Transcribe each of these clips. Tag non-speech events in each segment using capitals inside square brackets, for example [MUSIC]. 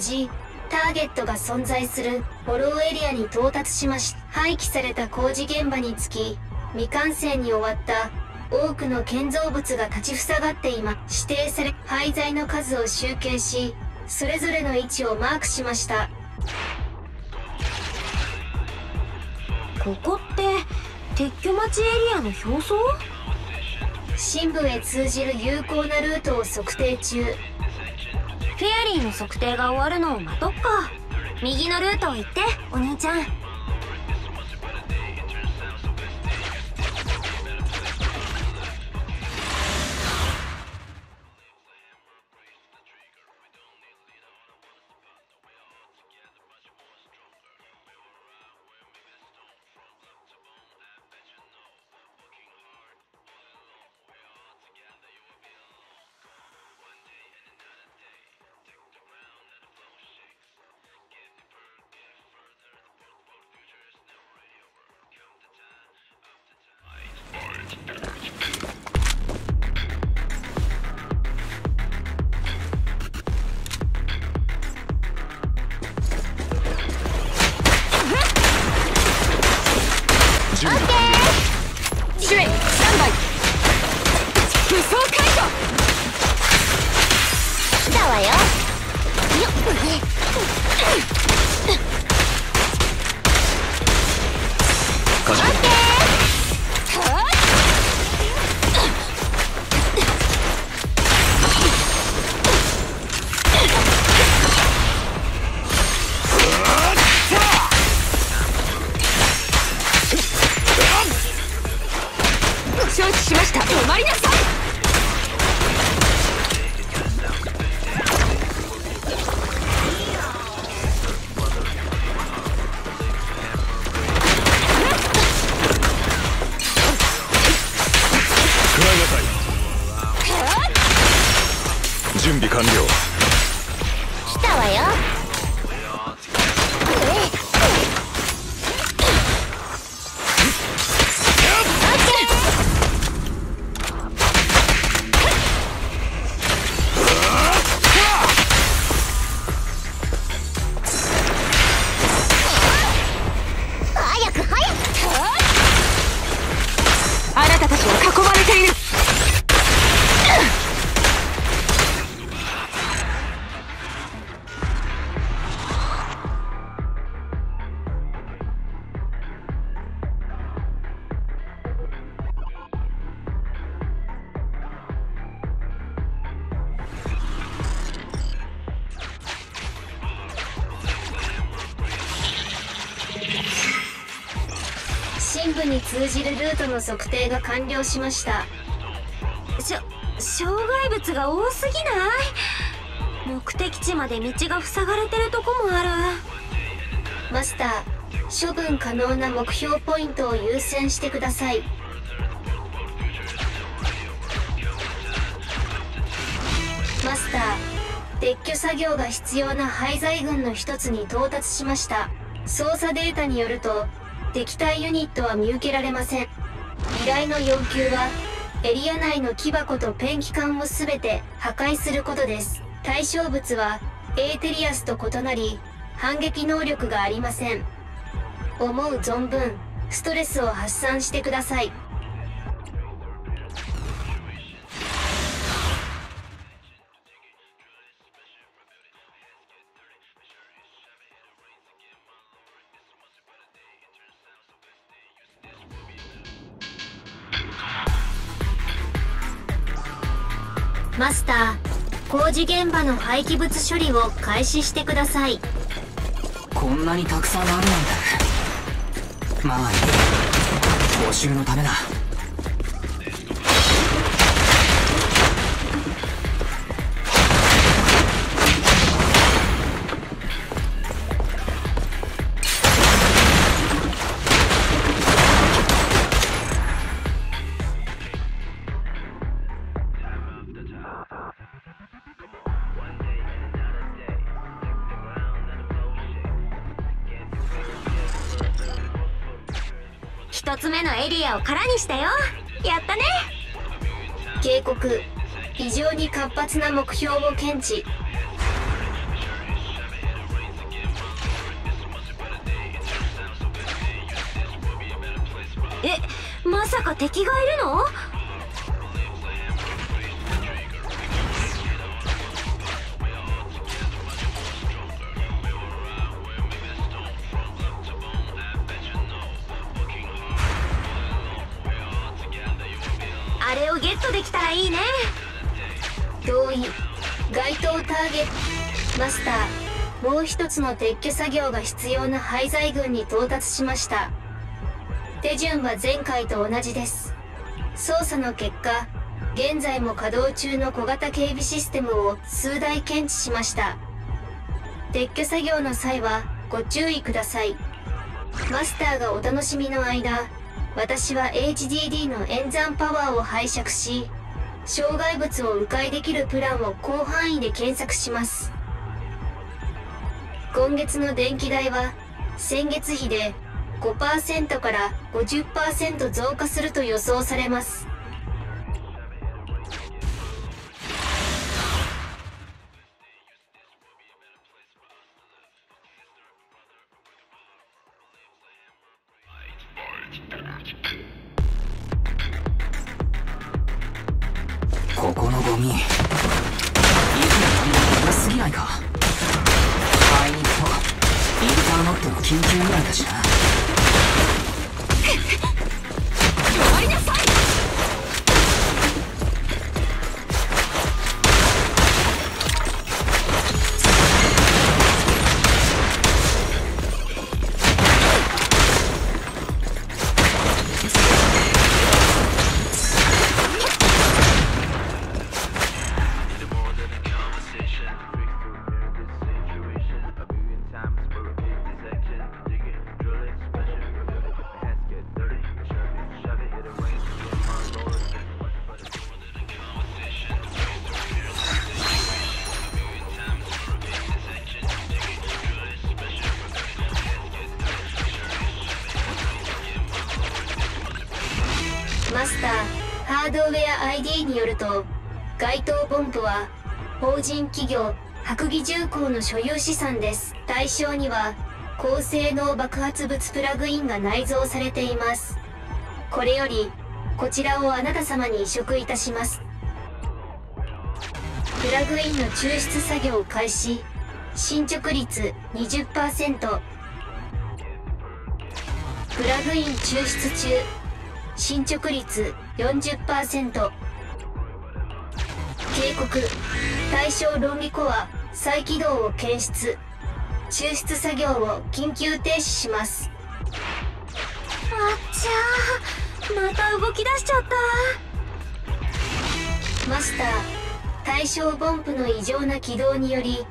事ターゲットが存在するフォローエリアに到達しまし廃棄された工事現場につき未完成に終わった多くの建造物が立ちふさがっていま指定され廃材の数を集計しそれぞれの位置をマークしました。ここって撤去待ちエリアの表層？深部へ通じる有効なルートを測定中フェアリーの測定が終わるのを待とっか。右のルートを行ってお兄ちゃん。部に通じるルートの測定が完了しました。しょ障害物が多すぎない？目的地まで道が塞がれてるとこもある。マスター処分可能な目標ポイントを優先してください。マスター撤去作業が必要な廃材群の一つに到達しました。操作データによると敵対ユニットは見受けられません。依頼の要求はエリア内の木箱とペンキ管を全て破壊することです。対象物はエーテリアスと異なり反撃能力がありません。思う存分ストレスを発散してください。事現場の廃棄物処理を開始してください。こんなにたくさんあるなんて。まあいい。募集のためだ。を空にしたよ。やったね。警告。異常に活発な目標を検知。えまさか敵がいるの？該当ターゲットマスターもう一つの撤去作業が必要な廃材群に到達しました。手順は前回と同じです。操作の結果現在も稼働中の小型警備システムを数台検知しました。撤去作業の際はご注意ください。マスターがお楽しみの間私は HDD の演算パワーを拝借し障害物を迂回できるプランを広範囲で検索します。今月の電気代は先月比で5%から50%増加すると予想されます。の所有資産です。対象には高性能爆発物プラグインが内蔵されています。これよりこちらをあなた様に移植いたします。プラグインの抽出作業開始。進捗率20%プラグイン抽出中。進捗率40%警告。対象論理コア。再起動を検出。抽出作業を緊急停止します。あっちゃー。また動き出しちゃった。マスター対象ポンプの異常な起動により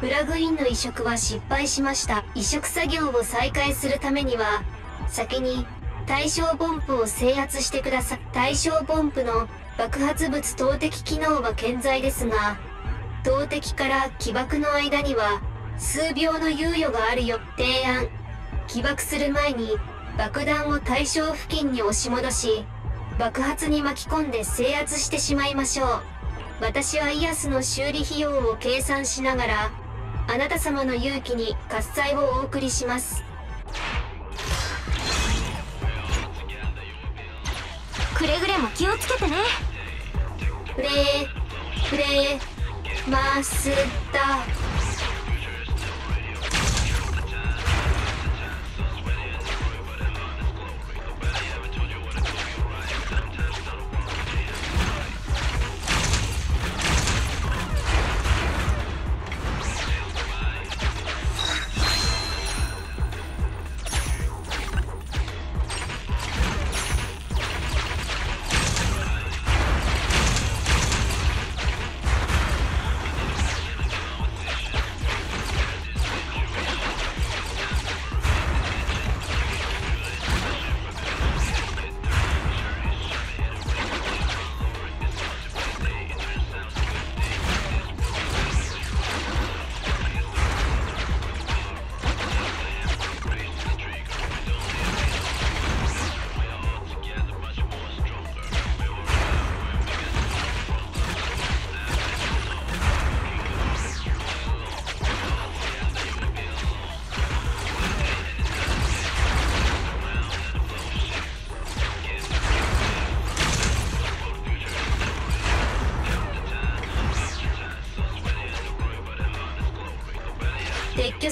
プラグインの移植は失敗しました。移植作業を再開するためには先に対象ポンプを制圧してください。対象ポンプの爆発物投擲機能は健在ですが投擲から起爆の間には数秒の猶予があるよ。提案。起爆する前に爆弾を対象付近に押し戻し爆発に巻き込んで制圧してしまいましょう。私はイアスの修理費用を計算しながらあなた様の勇気に喝采をお送りします。くれぐれも気をつけてね。プレープレーマスター。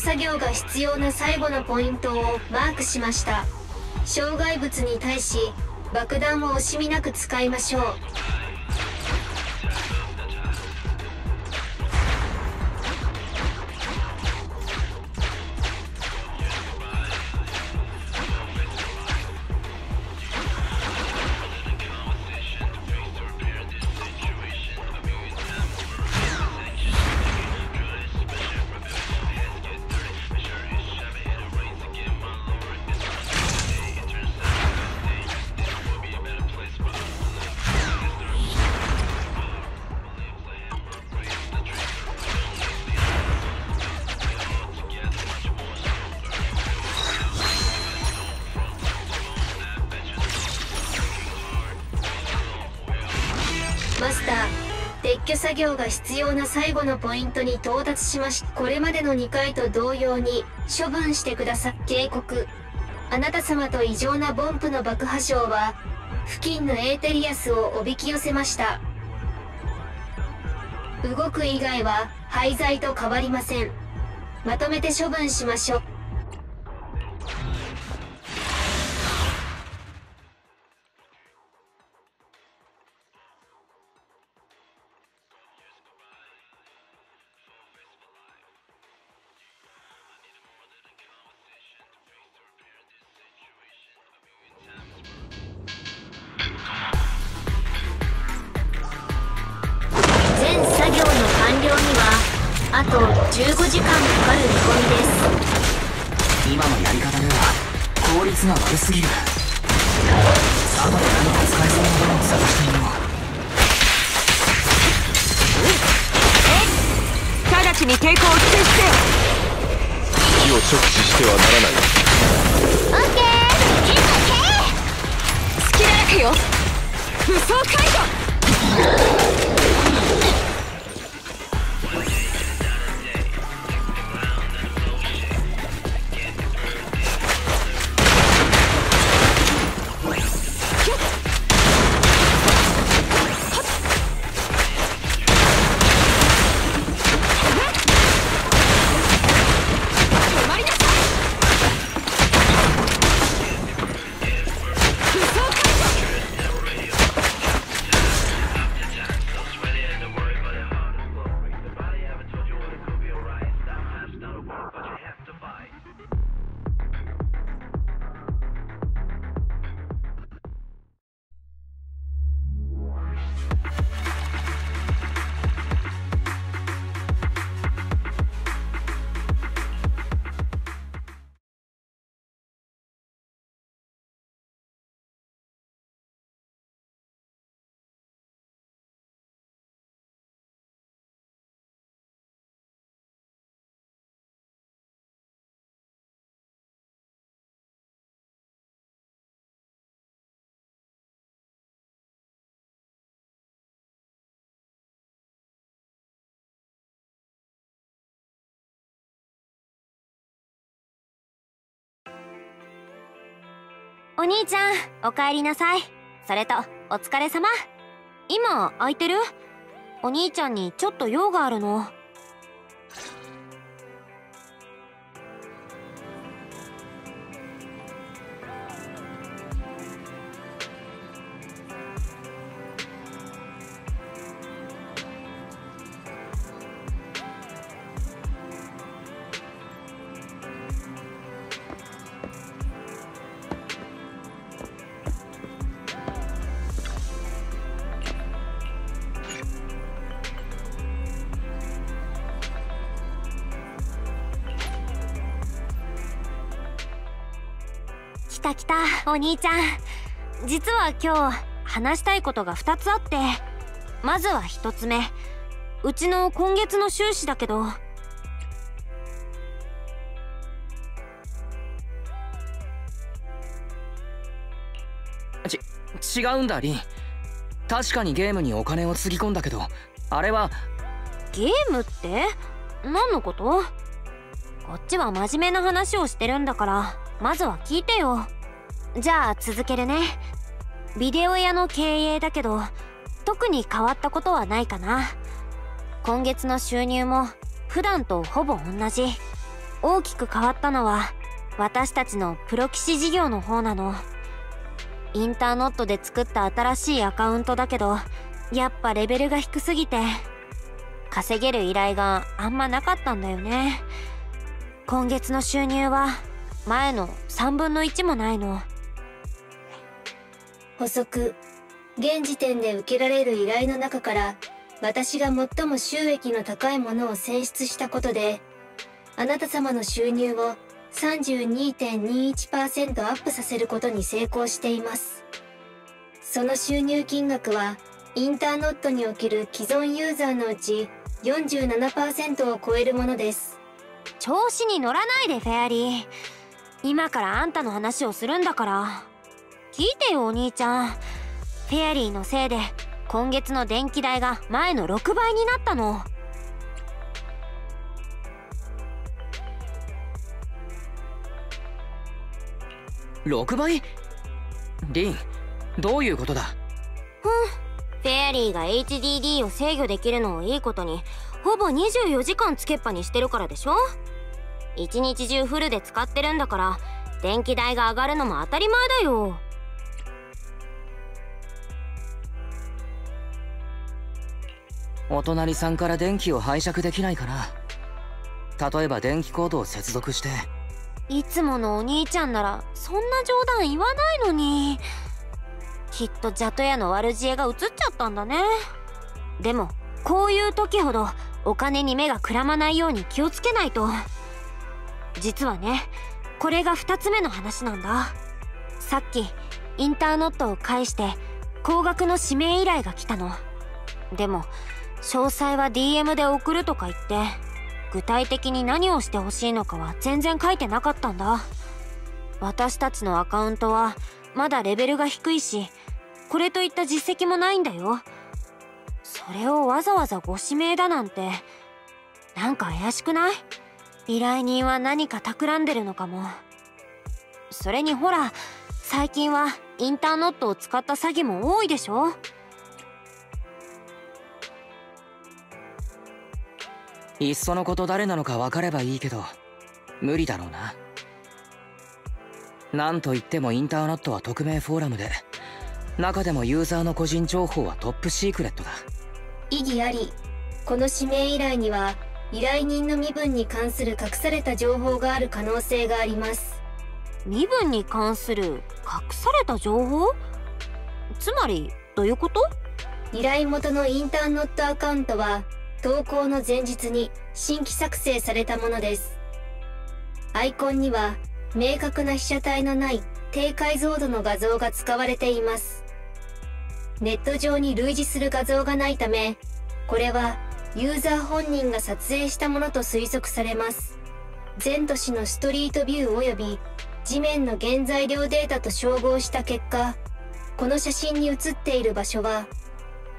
作業が必要な最後のポイントをマークしました。障害物に対し爆弾を惜しみなく使いましょう。作業が必要な最後のポイントに到達しましこれまでの2回と同様に処分してください。警告。あなた様と異常なボンプの爆破傷は付近のエーテリアスをおびき寄せました。動く以外は廃材と変わりません。まとめて処分しましょう。あと15時間かかる見込みです。今のやり方では効率が悪すぎる。後で何か使えそうなものを探してみよう。直ちに抵抗を規制して。よ火を直視してはならない。オッケー。隙だらけよ。武装解除お兄ちゃんお帰りなさい。それとお疲れ様。今空いてる？お兄ちゃんにちょっと用があるの。た来たお兄ちゃん。実は今日話したいことが2つあって。まずは1つ目。うちの今月の収支だけど。ち違うんだリン。確かにゲームにお金をつぎ込んだけど。あれは。ゲームって？何のこと？こっちは真面目な話をしてるんだからまずは聞いてよ。じゃあ続けるね。ビデオ屋の経営だけど特に変わったことはないかな。今月の収入も普段とほぼ同じ。大きく変わったのは私たちのプロ棋士事業の方なの。インターノットで作った新しいアカウントだけどやっぱレベルが低すぎて稼げる依頼があんまなかったんだよね。今月の収入は前の3分の1もないの。補足。現時点で受けられる依頼の中から私が最も収益の高いものを選出したことであなた様の収入を32.21%アップさせることに成功しています。その収入金額はインターノットにおける既存ユーザーのうち47%を超えるものです。調子に乗らないでフェアリー今からあんたの話をするんだから。聞いてよお兄ちゃん。フェアリーのせいで今月の電気代が前の6倍になったの。6倍？リンどういうことだ？フェアリーが HDD を制御できるのをいいことにほぼ24時間つけっぱにしてるからでしょ？一日中フルで使ってるんだから電気代が上がるのも当たり前だよ。お隣さんから電気を拝借できないかな？例えば電気コードを接続して。いつものお兄ちゃんならそんな冗談言わないのに。きっとジャト屋の悪知恵が移っちゃったんだね。でもこういう時ほどお金に目がくらまないように気をつけないと実はねこれが2つ目の話なんだ。さっきインターノットを介して高額の指名依頼が来たの。でも詳細は DM で送るとか言って具体的に何をしてほしいのかは全然書いてなかったんだ。私たちのアカウントはまだレベルが低いしこれといった実績もないんだよ。それをわざわざご指名だなんてなんか怪しくない？依頼人は何か企んでるのかも。それにほら最近はインターノットを使った詐欺も多いでしょ。いっそのこと誰なのか分かればいいけど無理だろうな。なんといってもインターノットは匿名フォーラムで中でもユーザーの個人情報はトップシークレットだ。意義ありこの指名依頼には依頼人の身分に関する隠された情報がある可能性があります。身分に関する隠された情報？つまりどういうこと？依頼元のインターノットアカウントは投稿の前日に新規作成されたものです。アイコンには明確な被写体のない低解像度の画像が使われています。ネット上に類似する画像がないためこれはユーザー本人が撮影したものと推測されます。全都市のストリートビュー及び地面の原材料データと照合した結果この写真に写っている場所は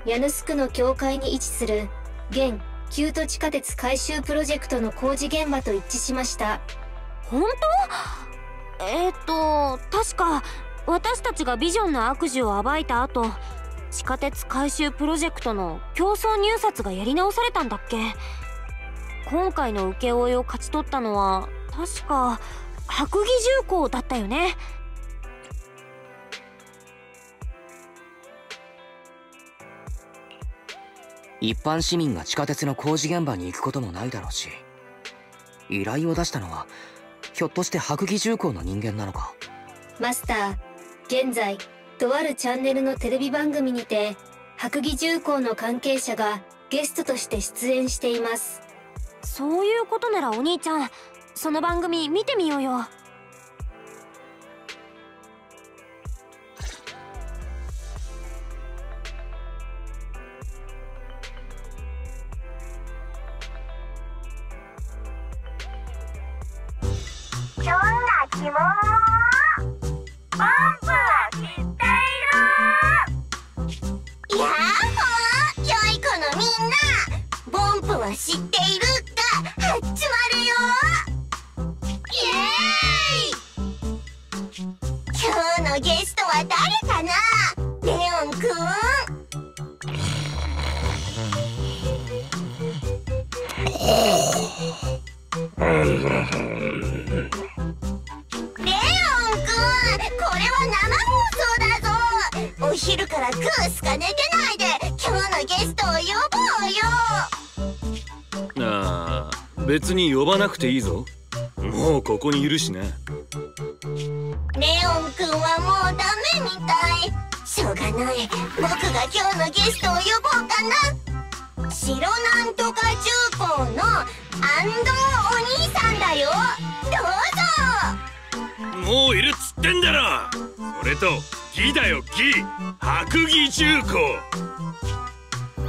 ヤヌスクの境界に位置する現旧都地下鉄改修プロジェクトの工事現場と一致しました。本当？えっ、と確か私たちがビジョンの悪事を暴いた後地下鉄改修プロジェクトの競争入札がやり直されたんだっけ？今回の請負を勝ち取ったのは確か白木重工だったよね。一般市民が地下鉄の工事現場に行くこともないだろうし依頼を出したのはひょっとして白木重工の人間なのか？マスター現在とあるチャンネルのテレビ番組にて白木重工の関係者がゲストとして出演しています。そういうことならお兄ちゃんその番組見てみようよ。昼からグースか寝てないで今日のゲストを呼ぼうよ。ああ別に呼ばなくていいぞ。もうここにいるしなレオンくんはもうダメみたい。しょうがない。僕が今日のゲストを呼ぼうかな。白なんとか重工の安藤お兄さんだよ。どうぞ。もういるっつってんだろ。それと義だよ義白義重工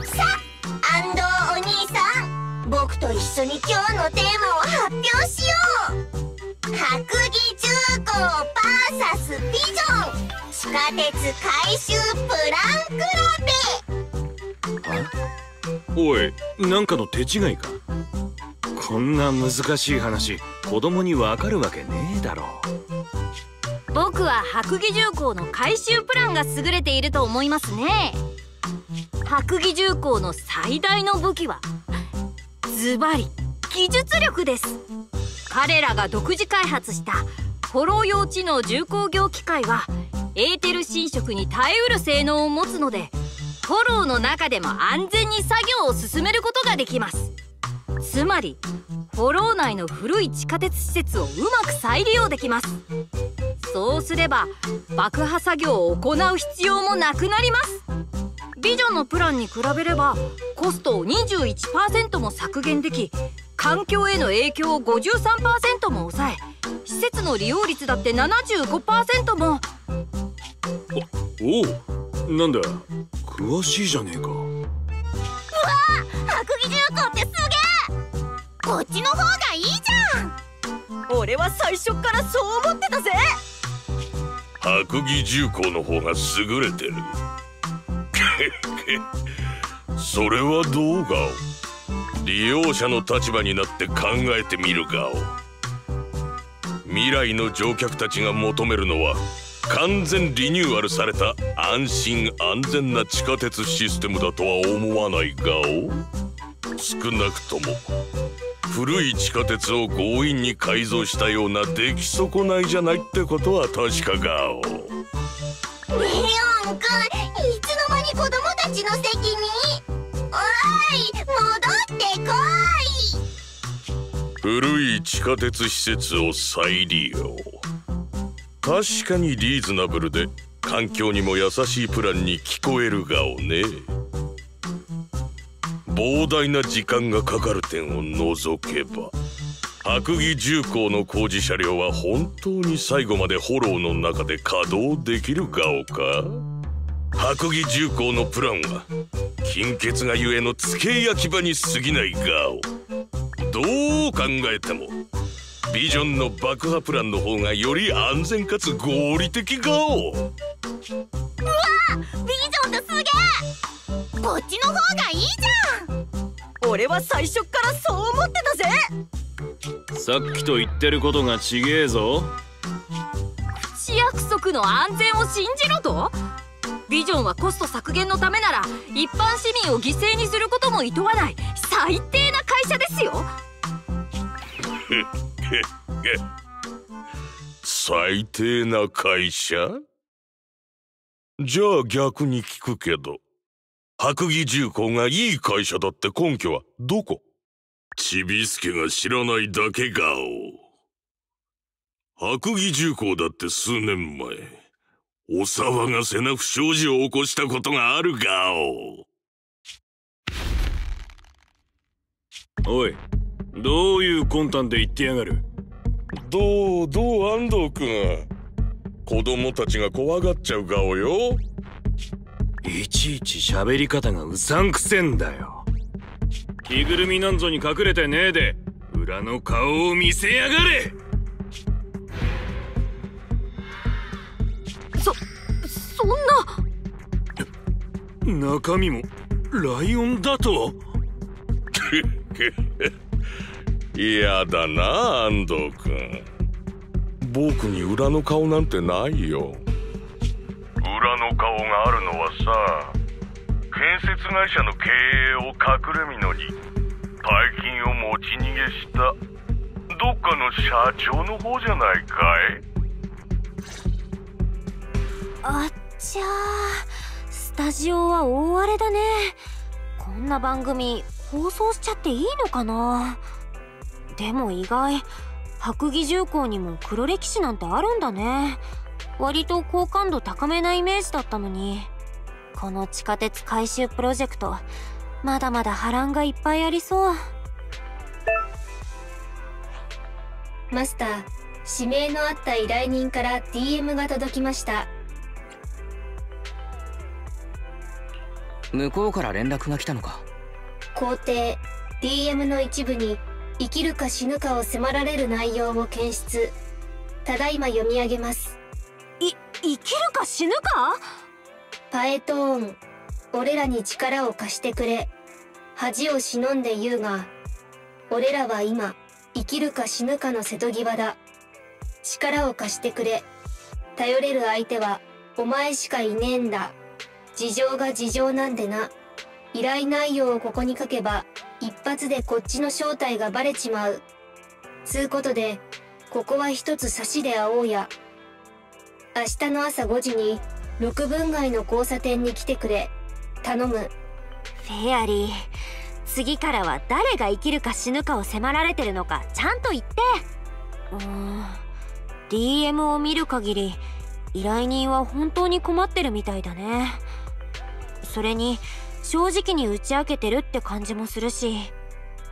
さあ安藤お兄さん僕と一緒に今日のテーマを発表しよう白義重工 VS ビジョン。地下鉄回収プラン比べおいなんかの手違いか。こんな難しい話子供にわかるわけねえだろ僕は白義重工の回収プランが優れていると思いますね。白義重工の最大の武器はズバリ技術力です。彼らが独自開発したフォロー用知能重工業機械はエーテル侵食に耐えうる性能を持つのでフォローの中でも安全に作業を進めることができます。つまりフォロー内の古い地下鉄施設をうまく再利用できます。そうすれば爆破作業を行う必要もなくなります。ビジョンのプランに比べればコストを21%も削減でき環境への影響を53%も抑え施設の利用率だって75%も。おおなんだ詳しいじゃねえか。白義重工ってすげえ。こっちの方がいいじゃん。俺は最初からそう思ってたぜ白義重工の方が優れてる。[LAUGHS] それはどうガオ利用者の立場になって考えてみるガオ未来の乗客たちが求めるのは完全リニューアルされた安心安全な地下鉄システムだとは思わないガオ少なくとも古い地下鉄を強引に改造したような出来損ないじゃないってことは確かガオ。レオンくんいつの間に子供たちの席に？おい戻ってこい。古い地下鉄施設を再利用。確かにリーズナブルで環境にも優しいプランに聞こえるがをね。膨大な時間がかかる点を除けば白義重工の工事車両は本当に最後までフォローの中で稼働できるがおか白義重工のプランは金欠がゆえの付け焼き場に過ぎないがお。どう考えてもビジョンの爆破プランの方がより安全かつ合理的がお。ビジョンってすげえこっちの方がいいじゃん。俺は最初からそう思ってたぜ。さっきと言ってることがちげえぞ。口約束の安全を信じろと。ビジョンはコスト削減のためなら一般市民を犠牲にすることも厭わない最低な会社ですよ。最低な会社？じゃあ逆に聞くけど白義重工がいい会社だって根拠はどこ？ちびすけが知らないだけがお。白義重工だって数年前お騒がせな不祥事を起こしたことがあるがお。おいどういう魂胆で言ってやがる？どうどう安藤君子供たちが怖がっちゃう顔よいちいち喋り方がうさんくせんだよ。着ぐるみなんぞに隠れてねえで裏の顔を見せやがれ。そそんな。中身もライオンだと嫌だな安藤君僕に裏の顔なんてないよ裏の顔があるのはさ建設会社の経営を隠れみのに大金を持ち逃げしたどっかの社長の方じゃないかい？あっちゃータジオは大荒れだね。こんな番組放送しちゃっていいのかな？でも意外白蟻重工にも黒歴史なんてあるんだね。割と好感度高めなイメージだったのにこの地下鉄改修プロジェクトまだまだ波乱がいっぱいありそう。マスター指名のあった依頼人から DM が届きました。向こうから連絡が来たのか。皇帝 DM の一部に生きるか死ぬかを迫られる内容を検出。ただいま読み上げますい生きるか死ぬか？パエトーン俺らに力を貸してくれ。恥を忍んで言うが俺らは今生きるか死ぬかの瀬戸際だ。力を貸してくれ。頼れる相手はお前しかいねえんだ。事情が事情なんでな。依頼内容をここに書けば一発でこっちの正体がバレちまう。つうことでここは一つ差しで会おうや。明日の朝5時に6分街の交差点に来てくれ。頼む。フェアリー次からは誰が生きるか死ぬかを迫られてるのかちゃんと言って。うーん DM を見る限り依頼人は本当に困ってるみたいだね。それに正直に打ち明けてるって感じもするし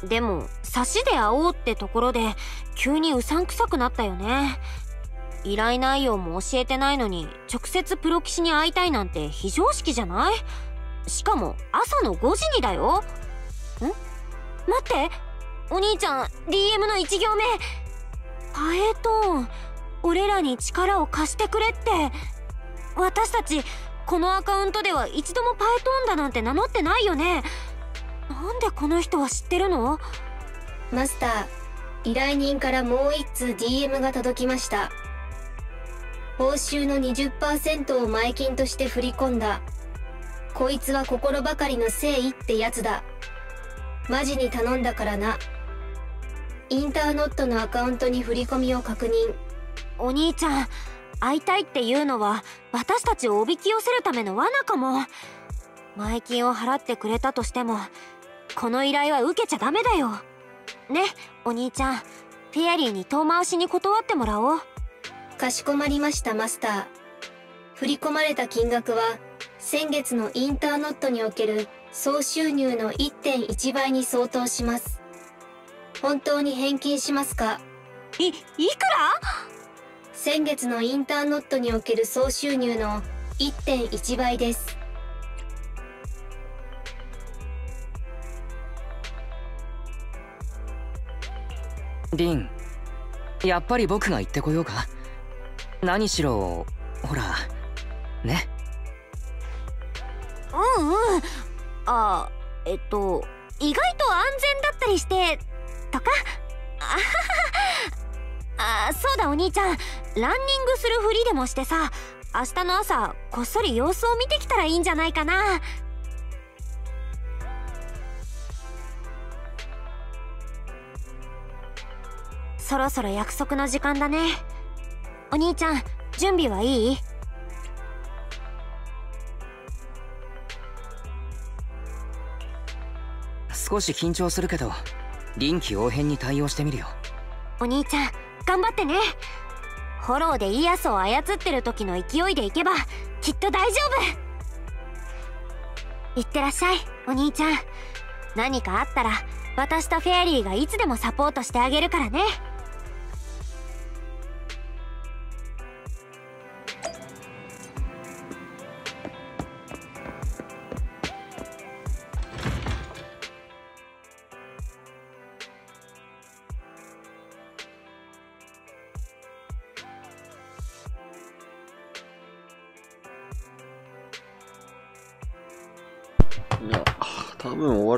でも差しで会おうってところで急にうさんくさくなったよね。依頼内容も教えてないのに直接プロ棋士に会いたいなんて非常識じゃない？しかも朝の5時にだよ。ん？待って。お兄ちゃん DM の1行目。パエトーン俺らに力を貸してくれって。私たちこのアカウントでは一度もパエトーンだなんて名乗ってないよね。なんでこの人は知ってるの？マスター依頼人からもう一通 DM が届きました。報酬の20%を前金として振り込んだ。こいつは心ばかりの誠意ってやつだ。マジに頼んだからな。インターノットのアカウントに振り込みを確認。お兄ちゃん会いたいっていうのは私たちをおびき寄せるための罠かも。前金を払ってくれたとしてもこの依頼は受けちゃダメだよ。ねお兄ちゃんフェアリーに遠回しに断ってもらおう。かしこまりましたマスター。振り込まれた金額は先月のインターノットにおける総収入の1.1倍に相当します。本当に返金しますか？いいくら？先月のインターノットにおける総収入の1.1倍です。リンやっぱり僕が行ってこようか何しろほらね。うんうん。あえっと意外と安全だったりしてとか？[LAUGHS] ああそうだお兄ちゃん。ランニングするふりでもしてさ明日の朝こっそり様子を見てきたらいいんじゃないかな。そろそろ約束の時間だね。お兄ちゃん準備はいい？少し緊張するけど臨機応変に対応してみるよ。お兄ちゃん頑張ってね。フォローでイヤスを操ってる時の勢いでいけばきっと大丈夫。いってらっしゃいお兄ちゃん。何かあったら私とフェアリーがいつでもサポートしてあげるからね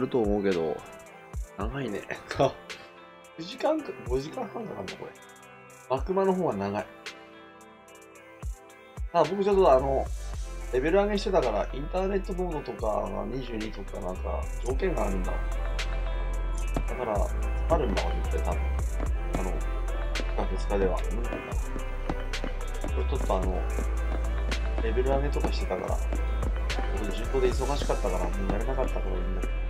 ると思うけど、長いね。[LAUGHS] 9時間か、5時間半かかんのこれ。幕間の方は長い。あ、僕ちょっとあの、レベル上げしてたから、インターネットモードとかが22とかなんか条件があるんだ。だから、あるんだわ、絶対多分。あの、2日では。無理なん。これちょっとあの、レベル上げとかしてたから、僕実行で忙しかったからもうやれなかったからいいんだけど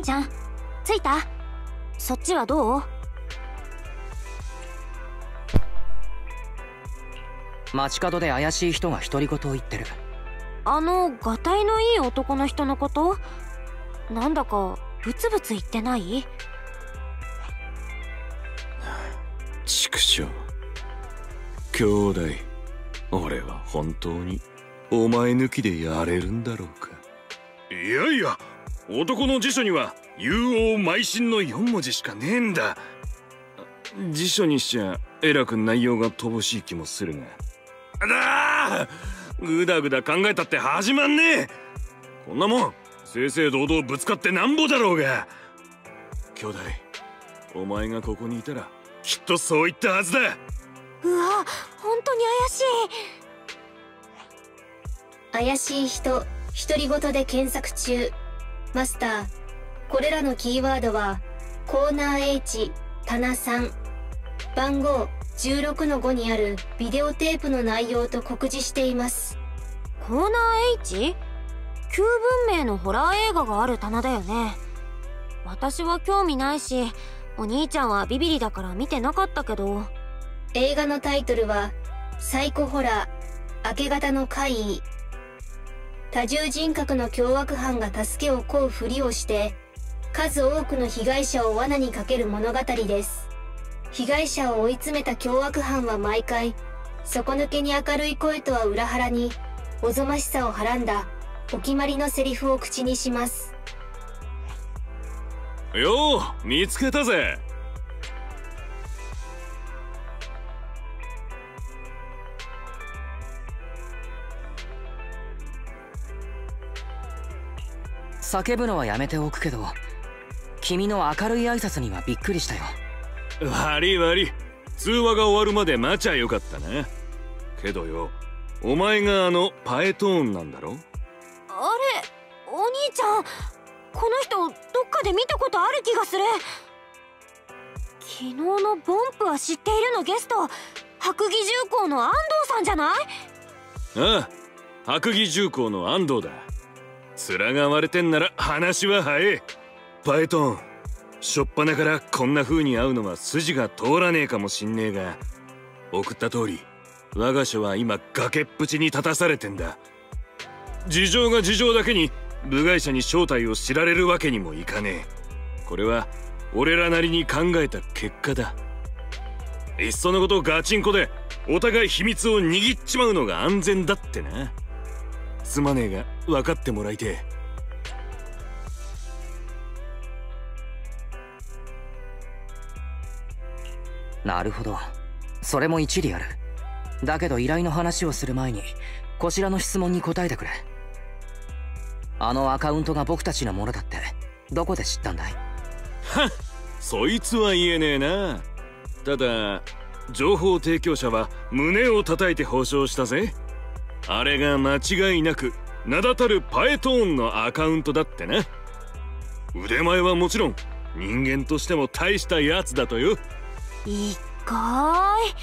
兄ちゃん。着いた？そっちはどう？街角で怪しい人が独り言を言ってる。あのがたいのいい男の人のこと？なんだかブツブツ言ってない？畜生。兄弟。俺は本当にお前抜きでやれるんだろうか？いやいや男の辞書には勇往邁進の4文字しかねえんだ。辞書にしちゃえらく内容が乏しい気もするが。だあぐだぐだ考えたって始まんねえ。こんなもん正々堂々ぶつかってなんぼだろうが。兄弟お前がここにいたらきっとそう言ったはずだ。うわ本当に怪しい。怪しい人独り言で検索中マスター。これらのキーワードはコーナー H 棚3番号16-5にあるビデオテープの内容と酷似しています。コーナー H? 旧文明のホラー映画がある棚だよね。私は興味ないしお兄ちゃんはビビリだから見てなかったけど。映画のタイトルはサイコホラー明け方の怪異多重人格の凶悪犯が助けを請うふりをして数多くの被害者を罠にかける物語です。被害者を追い詰めた凶悪犯は毎回底抜けに明るい声とは裏腹におぞましさをはらんだお決まりのセリフを口にします。よう見つけたぜ。叫ぶのはやめておくけど君の明るい挨拶にはびっくりしたよ。悪い悪い。通話が終わるまで待ちゃよかったな。けどよお前があのパエトーンなんだろ？あれお兄ちゃんこの人どっかで見たことある気がする。昨日のボンプは知っているのゲスト白木重工の安藤さんじゃない？ああ白木重工の安藤だ面が割れてんなら話は早え。パエトンしょっぱなからこんな風に会うのは筋が通らねえかもしんねえが送った通り我が社は今崖っぷちに立たされてんだ。事情が事情だけに部外者に正体を知られるわけにもいかねえ。これは俺らなりに考えた結果だ。いっそのことガチンコでお互い秘密を握っちまうのが安全だってな。すまねえが分かってもらいてえ。なるほど。それも一理ある。だけど依頼の話をする前にこちらの質問に答えてくれ。あのアカウントが僕たちのものだってどこで知ったんだい？はっ！そいつは言えねえな。ただ情報提供者は胸を叩いて保証したぜあれが間違いなく名だたるパエトーンのアカウントだってな。腕前はもちろん人間としても大したやつだとよ。いっかーい。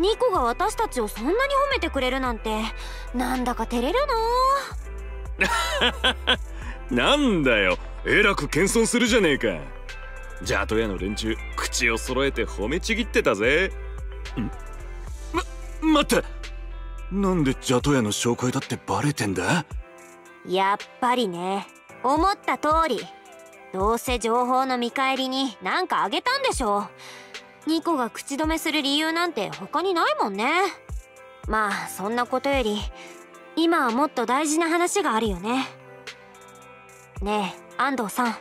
ニコが私たちをそんなに褒めてくれるなんてなんだか照れる [LAUGHS] なんだよ。えらく謙遜するじゃねえか。ジャト屋の連中口を揃えて褒めちぎってたぜ。ん。ま待ってなんでジャト屋の紹介だってバレてんだ？なやっぱりね。思った通り。どうせ情報の見返りになんかあげたんでしょニコが口止めする理由なんて他にないもんね。まあそんなことより今はもっと大事な話があるよね。ねえ安藤さん。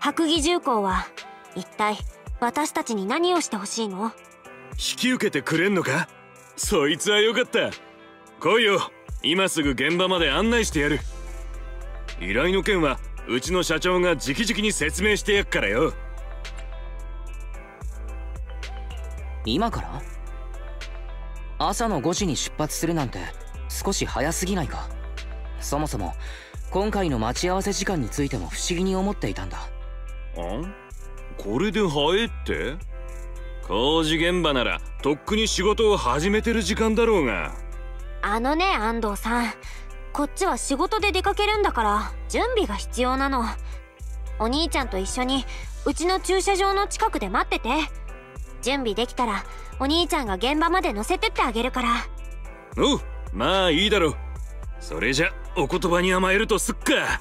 白木重工は一体私たちに何をしてほしいの？引き受けてくれんのか？そいつはよかった。来いよ。今すぐ現場まで案内してやる。依頼の件はうちの社長が直々に説明してやっからよ。今から？朝の5時に出発するなんて少し早すぎないか？そもそも今回の待ち合わせ時間についても不思議に思っていたんだ。ん？これで早えって？工事現場ならとっくに仕事を始めてる時間だろうが。あのね安藤さん。こっちは仕事で出かけるんだから準備が必要なの。お兄ちゃんと一緒にうちの駐車場の近くで待ってて。準備できたらお兄ちゃんが現場まで乗せてってあげるから。おうまあいいだろう。それじゃお言葉に甘えるとすっか